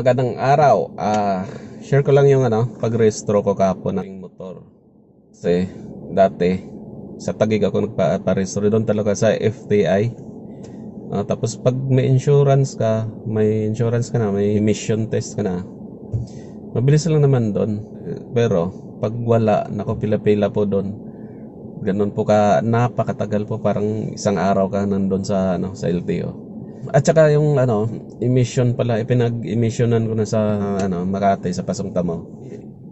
magandang araw. Ah, share ko lang yung ano, pag-restro ko kahapon ng motor. Kasi dati sa Tagig ako nagpa-restro doon talaga sa FTI. Ah, tapos pag may insurance ka, may insurance ka na, may emission test ka na. Mabilis lang naman doon. Pero pag wala, nako pila-pila po doon. Ganun po ka napakatagal po parang isang araw ka nandun sa ano sa LTO. At saka yung ano, emission pala, ipinag-emissionan ko na sa ano, Makati sa Pasong Tamo.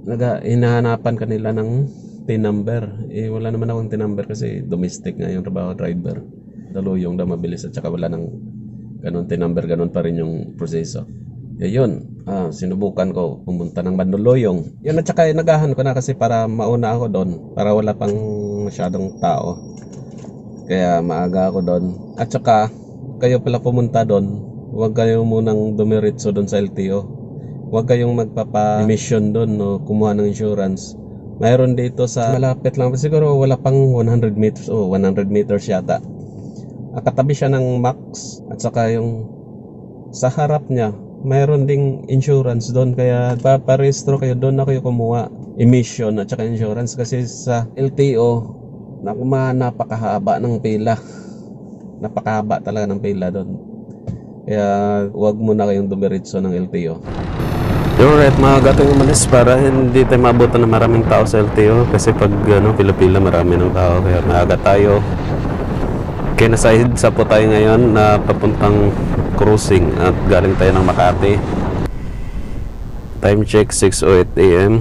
Naga hinahanapan kanila ng tin number. Eh wala naman akong tin number kasi domestic nga yung trabaho driver. Daluyong daw mabilis at saka wala nang ganun tin number, ganun pa rin yung proseso. Eh yun, ah, sinubukan ko pumunta ng Mandaluyong. Yun at saka nagahan ko na kasi para mauna ako doon, para wala pang masyadong tao. Kaya maaga ako doon. At saka kayo pala pumunta doon, huwag kayo munang dumiritso doon sa LTO. Huwag kayong magpapa-emission doon no, kumuha ng insurance. Mayroon dito sa malapit lang, siguro wala pang 100 meters, oh 100 meters yata. Katabi siya ng Max at saka yung sa harap niya, mayroon ding insurance doon kaya paparehistro kayo doon na kayo kumuha emission at saka insurance kasi sa LTO ma napakahaba ng pila napakahaba talaga ng pila doon. Kaya huwag muna kayong dumiritso ng LTO. Yung right, mga gatong umalis para hindi tayo mabutan ng maraming tao sa LTO kasi pag ano, pila-pila marami ng tao kaya maaga tayo. Kaya nasa sa po tayo ngayon na papuntang cruising at galing tayo ng Makati. Time check 6.08 a.m.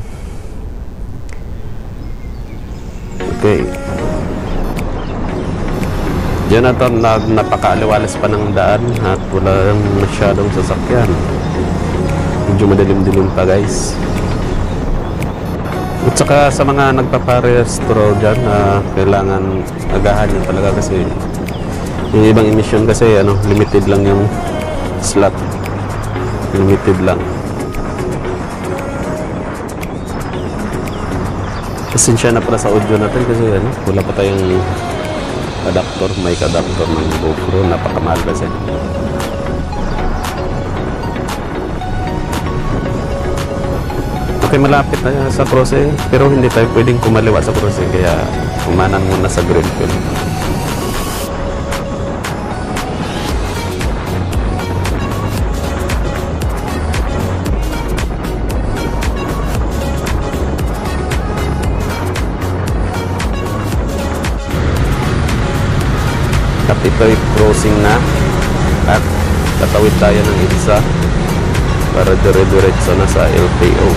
Okay. Diyan na to, nag, napakaaliwalas pa ng daan at wala masyadong sasakyan. Medyo madilim-dilim pa guys. At saka sa mga nagpaparehistro dyan, ah, kailangan agahan yun talaga kasi yung ibang emission kasi ano, limited lang yung slot. Limited lang. Pasensya na pala sa audio natin kasi ano, wala pa tayong adapter, mic adapter ng GoPro, napakamahal kasi. Okay, malapit na sa crossing, pero hindi tayo pwedeng kumaliwa sa crossing, kaya umanan muna sa greenfield. Kapitoy crossing na at tatawid tayo ng isa para dire-diretso na sa LTO.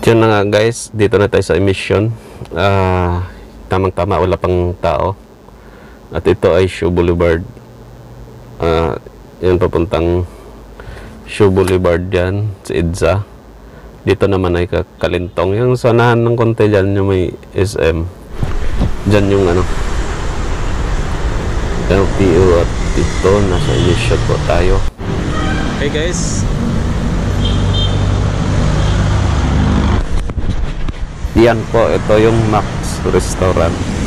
Diyan na nga guys, dito na tayo sa emission. Ah, tamang-tama wala pang tao. At ito ay Shoe Boulevard. Ah, yan papuntang Shoe Boulevard dyan, sa EDSA. Dito naman ay Kalintong. Yung sanahan ng konti dyan, yung may SM. Dyan yung ano, LTO at ito, nasa emission po tayo. Hey guys, Yan po, ito yung Max Restaurant.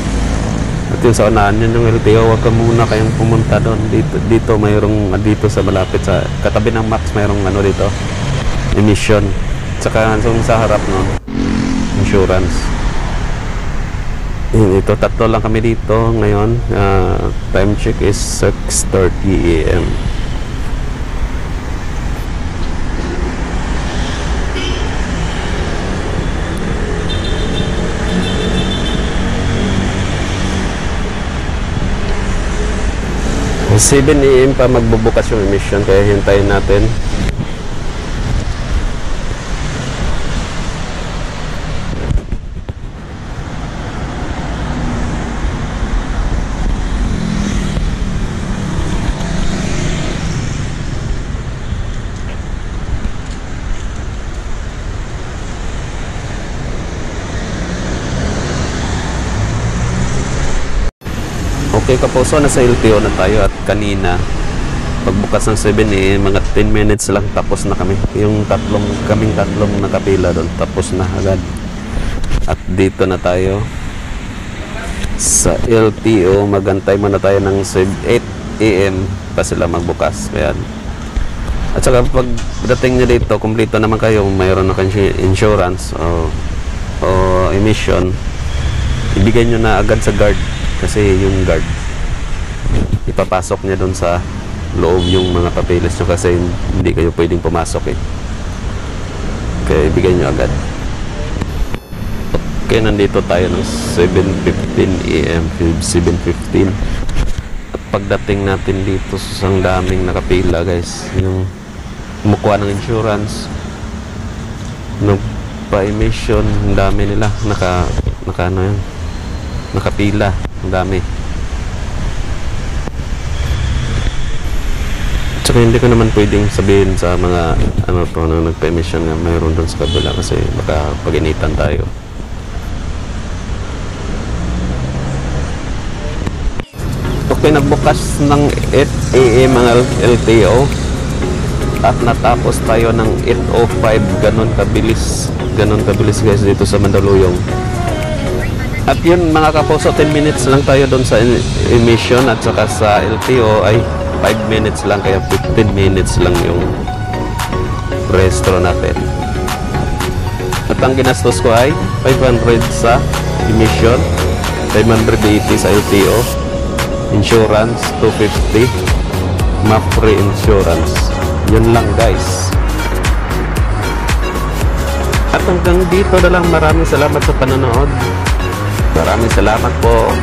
At yun sa unahan yun yung LTO, huwag ka muna kayong pumunta doon. Dito, dito mayroong, dito sa malapit sa, katabi ng Max mayroong ano dito, emission. Tsaka sa harap no, insurance. Yun, ito, tatlo lang kami dito ngayon. Ah, time check is 6.30 a.m. 7 a.m. pa magbubukas yung emission kaya hintayin natin. Okay kapuso, nasa LTO na tayo at kanina pagbukas ng 7 eh, mga 10 minutes lang tapos na kami. Yung tatlong, kaming tatlong nakapila doon, tapos na agad. At dito na tayo sa LTO. Magantay muna tayo ng 8 a.m. pa sila magbukas. Kaya at saka pag dating nyo dito, kumpleto naman kayo, mayroon na kayo insurance o, o emission, ibigay nyo na agad sa guard kasi yung guard ipapasok niya doon sa loob yung mga papeles nyo kasi hindi kayo pwedeng pumasok eh. Kaya ibigay nyo agad. Okay, nandito tayo ng 7.15 a.m. 7.15 At pagdating natin dito sa isang daming nakapila guys, yung kumukuha ng insurance, nagpa-emission, ang dami nila, naka, naka ano yun, nakapila, ang dami. Tsaka hindi ko naman pwedeng sabihin sa mga ano to na nagpa-emission nga mayroon doon sa kabila kasi baka paginitan tayo. Okay, nagbukas ng 8 a.m. ang LTO at natapos tayo ng 8.05 ganun kabilis ganun kabilis guys dito sa Mandaluyong at yun mga kapuso 10 minutes lang tayo doon sa emission at saka sa LTO ay 5 minutes lang kaya 15 minutes lang yung restro natin. At ang ginastos ko ay 500 sa emission 580 sa LTO insurance 250 map free insurance yun lang guys. At hanggang dito na lang. Maraming salamat sa panonood. Maraming salamat po